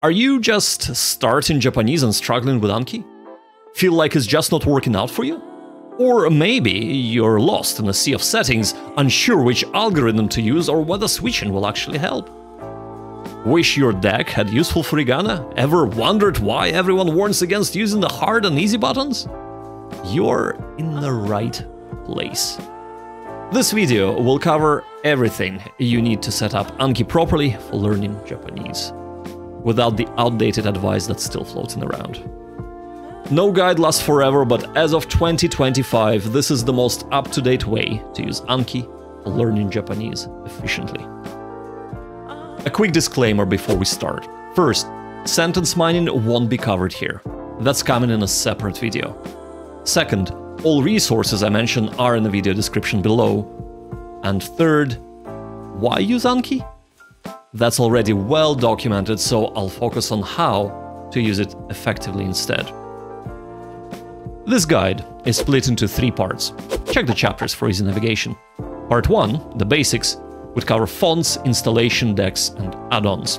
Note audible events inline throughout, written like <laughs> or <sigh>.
Are you just starting Japanese and struggling with Anki? Feel like it's just not working out for you? Or maybe you're lost in a sea of settings, unsure which algorithm to use or whether switching will actually help. Wish your deck had useful furigana? Ever wondered why everyone warns against using the hard and easy buttons? You're in the right place. This video will cover everything you need to set up Anki properly for learning Japanese without the outdated advice that's still floating around. No guide lasts forever, but as of 2025, this is the most up-to-date way to use Anki for learning Japanese efficiently. A quick disclaimer before we start. First, sentence mining won't be covered here. That's coming in a separate video. Second, all resources I mentioned are in the video description below. And third, why use Anki? That's already well documented, so I'll focus on how to use it effectively instead. This guide is split into three parts. Check the chapters for easy navigation. Part 1, the basics, would cover fonts, installation decks, and add-ons.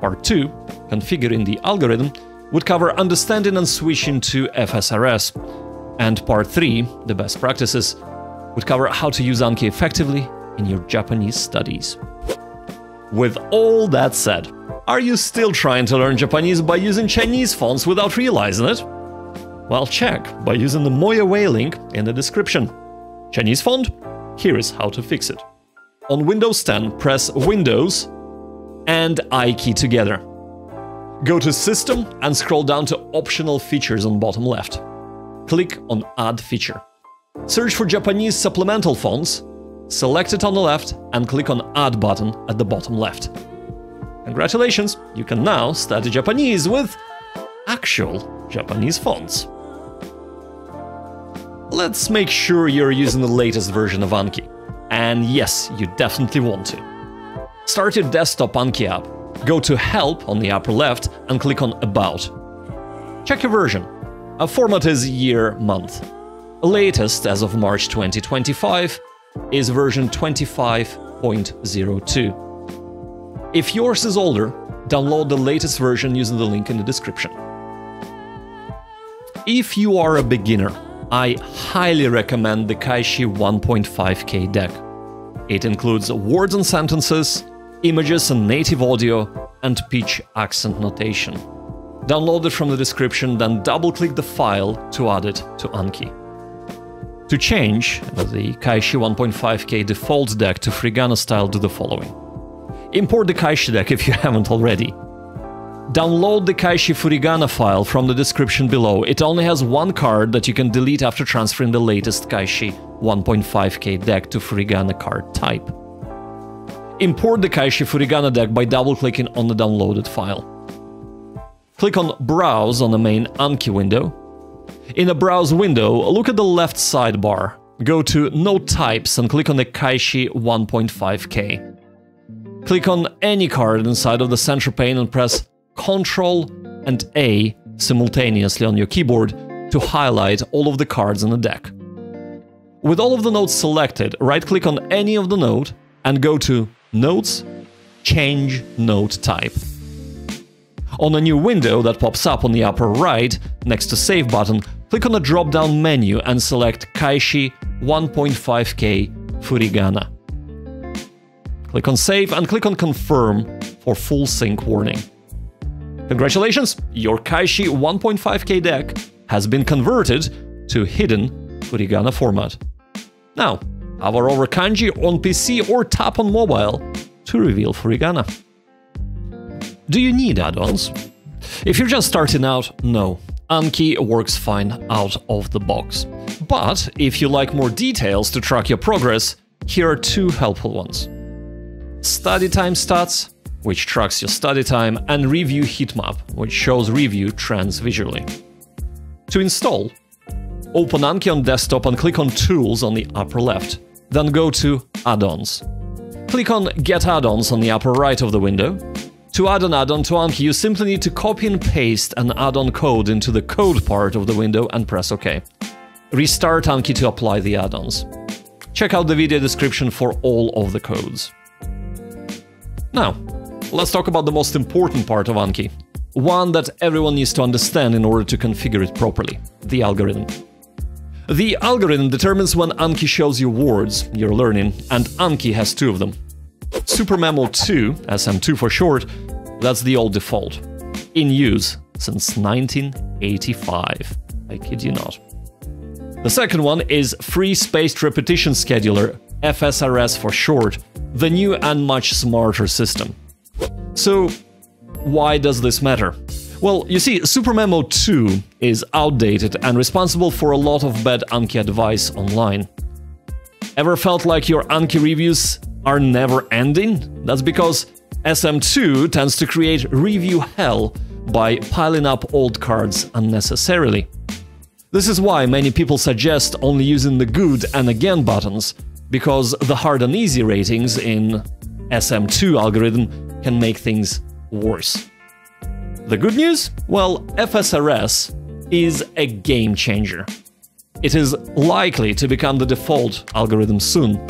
Part 2, configuring the algorithm, would cover understanding and switching to FSRS. And Part 3, the best practices, would cover how to use Anki effectively in your Japanese studies. With all that said, are you still trying to learn Japanese by using Chinese fonts without realizing it? Well, check by using the MoeWay link in the description. Chinese font? Here is how to fix it. On Windows 10, press Windows and I key together. Go to System and scroll down to Optional Features on bottom left. Click on Add Feature. Search for Japanese supplemental fonts select it on the left and click on Add button at the bottom left. Congratulations, you can now study Japanese with actual Japanese fonts. Let's make sure you're using the latest version of Anki. And yes, you definitely want to. Start your desktop Anki app, go to Help on the upper left and click on About. Check your version. A format is year, month. Latest as of March 2025, is version 25.02. If yours is older, download the latest version using the link in the description. If you are a beginner, I highly recommend the Kaishi 1.5k deck. It includes words and sentences, images and native audio, and pitch accent notation. Download it from the description, then double click the file to add it to Anki. To change the Kaishi 1.5k default deck to Furigana style, do the following. Import the Kaishi deck if you <laughs> haven't already. Download the Kaishi Furigana file from the description below. It only has one card that you can delete after transferring the latest Kaishi 1.5k deck to Furigana card type. Import the Kaishi Furigana deck by double-clicking on the downloaded file. Click on Browse on the main Anki window in a browse window, look at the left sidebar. Go to Note Types and click on the Kaishi 1.5k. Click on any card inside of the center pane and press Ctrl and A simultaneously on your keyboard to highlight all of the cards in the deck. With all of the notes selected, right-click on any of the note and go to Notes, Change Note Type. On a new window that pops up on the upper right, next to Save button, click on the drop-down menu and select Kaishi 1.5k Furigana. Click on Save and click on Confirm for full sync warning. Congratulations, your Kaishi 1.5k deck has been converted to hidden Furigana format. Now, hover over kanji on PC or tap on mobile to reveal Furigana. Do you need add-ons? If you're just starting out, no. Anki works fine out of the box. But if you like more details to track your progress, here are two helpful ones. Study time stats, which tracks your study time, and review heatmap, which shows review trends visually. To install, open Anki on desktop and click on Tools on the upper left. Then go to Add-ons. Click on Get Add-ons on the upper right of the window, to add an add-on to Anki, you simply need to copy and paste an add-on code into the code part of the window and press OK. Restart Anki to apply the add-ons. Check out the video description for all of the codes. Now, let's talk about the most important part of Anki, one that everyone needs to understand in order to configure it properly the algorithm. The algorithm determines when Anki shows you words you're learning, and Anki has two of them. SuperMemo 2, SM2 for short, that's the old default, in use since 1985. I kid you not. The second one is Free Spaced Repetition Scheduler, FSRS for short, the new and much smarter system. So, why does this matter? Well, you see, SuperMemo 2 is outdated and responsible for a lot of bad Anki advice online. Ever felt like your Anki reviews are never ending? That's because SM2 tends to create review hell by piling up old cards unnecessarily. This is why many people suggest only using the good and again buttons, because the hard and easy ratings in SM2 algorithm can make things worse. The good news? Well, FSRS is a game changer. It is likely to become the default algorithm soon.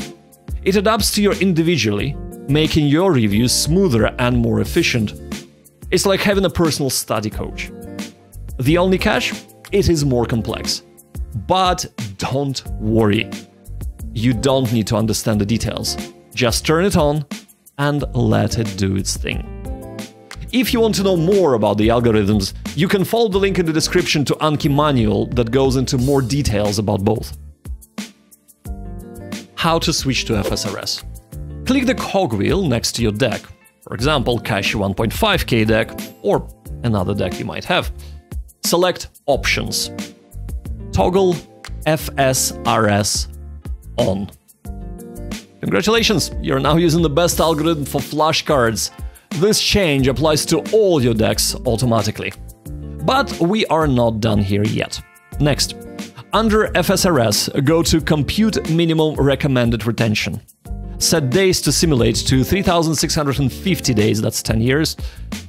It adapts to you individually, making your reviews smoother and more efficient. It's like having a personal study coach. The only catch? It is more complex. But don't worry. You don't need to understand the details. Just turn it on and let it do its thing. If you want to know more about the algorithms, you can follow the link in the description to Anki manual that goes into more details about both. How to switch to FSRS. Click the cogwheel next to your deck, for example, Kaishi 1.5k deck or another deck you might have. Select Options. Toggle FSRS on. Congratulations, you're now using the best algorithm for flashcards this change applies to all your decks automatically. But we are not done here yet. Next, under FSRS, go to Compute Minimum Recommended Retention. Set days to simulate to 3650 days, that's 10 years.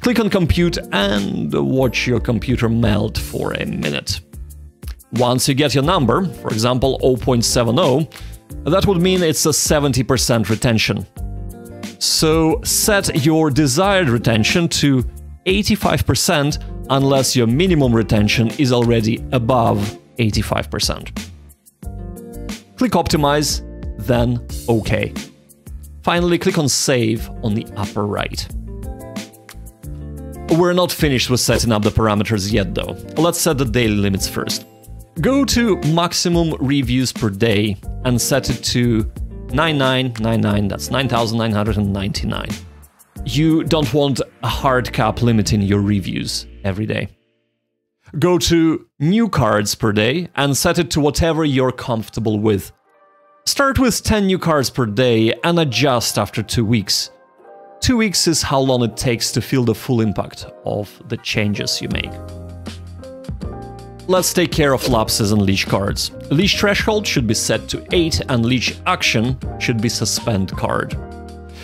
Click on Compute and watch your computer melt for a minute. Once you get your number, for example 0.70, that would mean it's a 70% retention. So set your desired retention to 85% unless your minimum retention is already above 85%. Click Optimize, then OK. Finally, click on Save on the upper right. We're not finished with setting up the parameters yet though. Let's set the daily limits first. Go to maximum reviews per day and set it to 9999, that's 9999. You don't want a hard cap limiting your reviews every day. Go to new cards per day and set it to whatever you're comfortable with. Start with 10 new cards per day and adjust after 2 weeks. 2 weeks is how long it takes to feel the full impact of the changes you make. Let's take care of lapses and leech cards. Leech threshold should be set to 8 and leech action should be suspend card.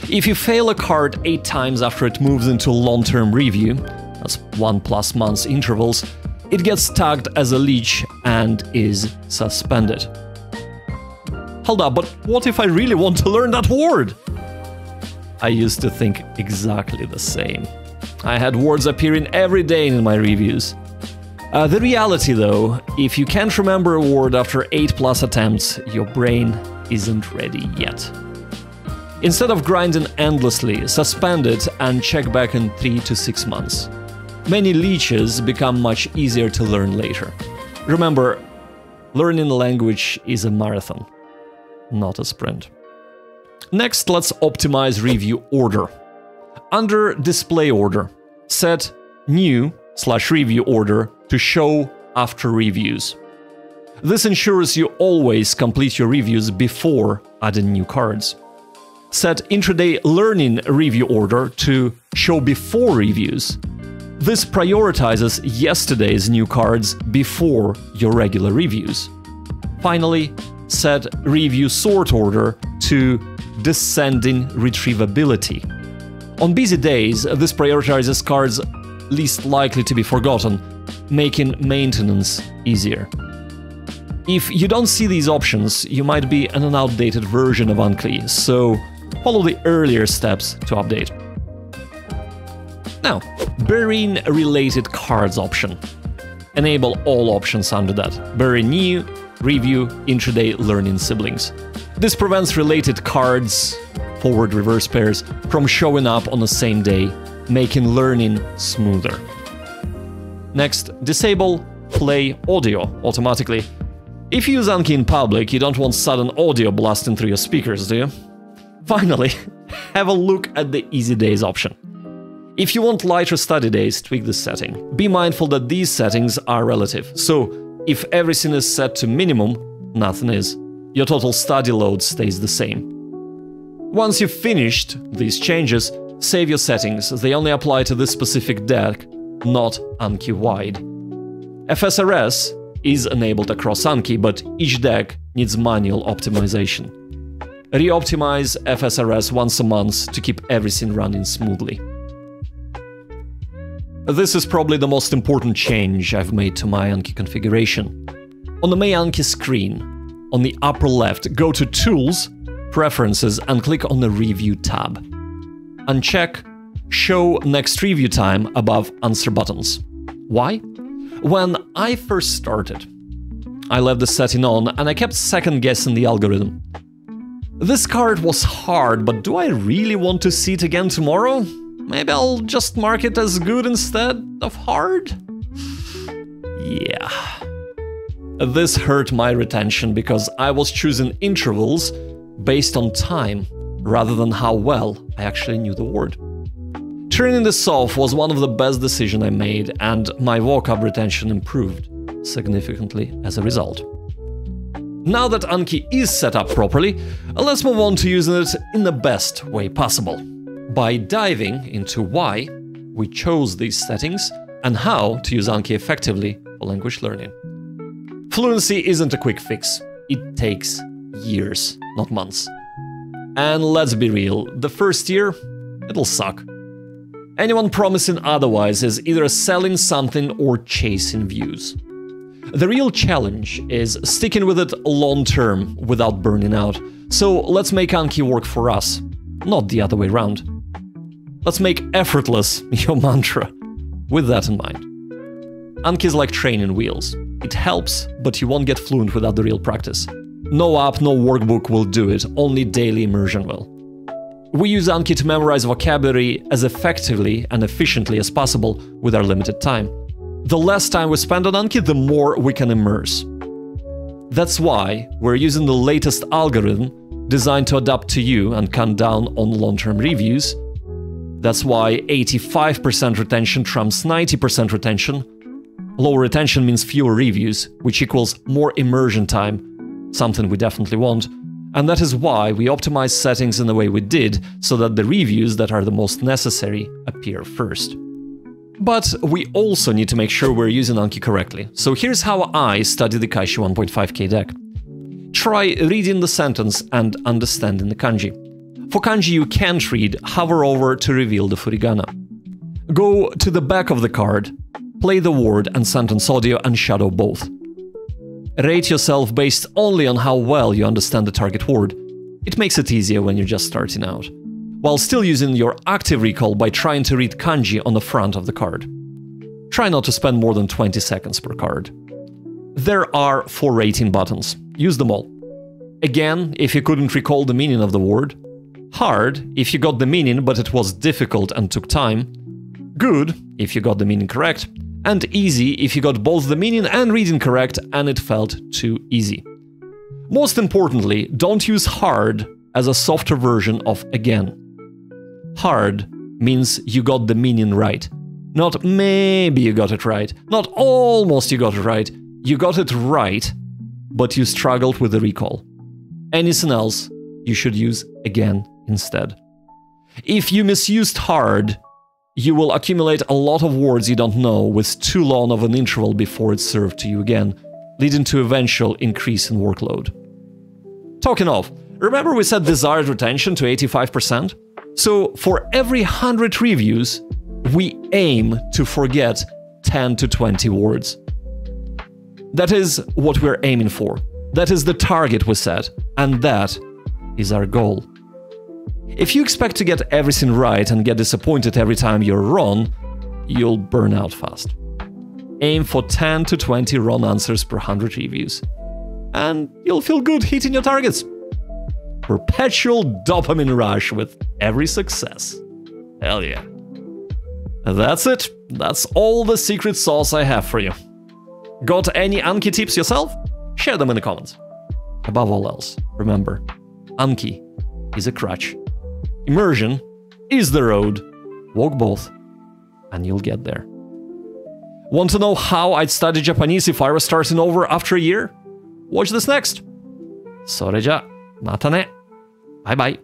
If you fail a card 8 times after it moves into long-term review, that's 1 plus months intervals, it gets tagged as a leech and is suspended. Hold up, but what if I really want to learn that word? I used to think exactly the same. I had words appearing every day in my reviews. Uh, the reality, though, if you can't remember a word after 8 plus attempts, your brain isn't ready yet. Instead of grinding endlessly, suspend it and check back in 3 to 6 months. Many leeches become much easier to learn later. Remember, learning a language is a marathon, not a sprint. Next, let's optimize review order. Under display order, set new slash review order to show after reviews. This ensures you always complete your reviews before adding new cards. Set intraday learning review order to show before reviews. This prioritizes yesterday's new cards before your regular reviews. Finally, set review sort order to descending retrievability. On busy days, this prioritizes cards least likely to be forgotten, making maintenance easier. If you don't see these options, you might be in an outdated version of Anki, so follow the earlier steps to update. Now, Burying related cards option. Enable all options under that. Burying new, review, intraday learning siblings. This prevents related cards, forward reverse pairs, from showing up on the same day, making learning smoother. Next, disable play audio automatically. If you use Anki in public, you don't want sudden audio blasting through your speakers, do you? Finally, <laughs> have a look at the Easy Days option. If you want lighter study days, tweak this setting. Be mindful that these settings are relative, so if everything is set to minimum, nothing is. Your total study load stays the same. Once you've finished these changes, save your settings, they only apply to this specific deck, not Anki-wide. FSRS is enabled across Anki, but each deck needs manual optimization. Re-optimize FSRS once a month to keep everything running smoothly. This is probably the most important change I've made to my Anki configuration. On the main Anki screen, on the upper left, go to Tools, Preferences and click on the Review tab. Uncheck Show Next Review Time above Answer buttons. Why? When I first started, I left the setting on and I kept second guessing the algorithm. This card was hard, but do I really want to see it again tomorrow? Maybe I'll just mark it as good instead of hard? Yeah. This hurt my retention because I was choosing intervals based on time rather than how well I actually knew the word. Turning this off was one of the best decisions I made, and my vocab retention improved significantly as a result. Now that Anki is set up properly, let's move on to using it in the best way possible by diving into why we chose these settings and how to use Anki effectively for language learning. Fluency isn't a quick fix, it takes years, not months. And let's be real, the first year, it'll suck. Anyone promising otherwise is either selling something or chasing views. The real challenge is sticking with it long term without burning out. So let's make Anki work for us, not the other way around. Let's make effortless <laughs> your mantra. With that in mind. Anki is like training wheels. It helps, but you won't get fluent without the real practice. No app, no workbook will do it, only daily immersion will. We use Anki to memorize vocabulary as effectively and efficiently as possible with our limited time. The less time we spend on Anki, the more we can immerse. That's why we're using the latest algorithm designed to adapt to you and cut down on long term reviews that's why 85% retention trumps 90% retention. Lower retention means fewer reviews, which equals more immersion time, something we definitely want. And that is why we optimize settings in the way we did, so that the reviews that are the most necessary appear first. But we also need to make sure we're using Anki correctly. So here's how I study the Kaishi 1.5k deck. Try reading the sentence and understanding the kanji. For kanji you can't read, hover over to reveal the furigana. Go to the back of the card, play the word and sentence audio and shadow both. Rate yourself based only on how well you understand the target word. It makes it easier when you're just starting out, while still using your active recall by trying to read kanji on the front of the card. Try not to spend more than 20 seconds per card. There are four rating buttons. Use them all. Again, if you couldn't recall the meaning of the word, Hard, if you got the meaning but it was difficult and took time. Good, if you got the meaning correct. And easy, if you got both the meaning and reading correct and it felt too easy. Most importantly, don't use hard as a softer version of again. Hard means you got the meaning right. Not maybe you got it right, not almost you got it right. You got it right, but you struggled with the recall. Anything else, you should use again instead. If you misused hard, you will accumulate a lot of words you don't know with too long of an interval before it's served to you again, leading to eventual increase in workload. Talking of, remember we set desired retention to 85%? So for every 100 reviews, we aim to forget 10 to 20 words. That is what we're aiming for. That is the target we set, and that is our goal. If you expect to get everything right and get disappointed every time you're wrong, you'll burn out fast. Aim for 10 to 20 wrong answers per 100 reviews, and you'll feel good hitting your targets. Perpetual dopamine rush with every success. Hell yeah. That's it. That's all the secret sauce I have for you. Got any Anki tips yourself? Share them in the comments. Above all else, remember, Anki is a crutch. Immersion is the road. Walk both, and you'll get there. Want to know how I'd study Japanese if I was starting over after a year? Watch this next. それじゃ、またね。バイバイ。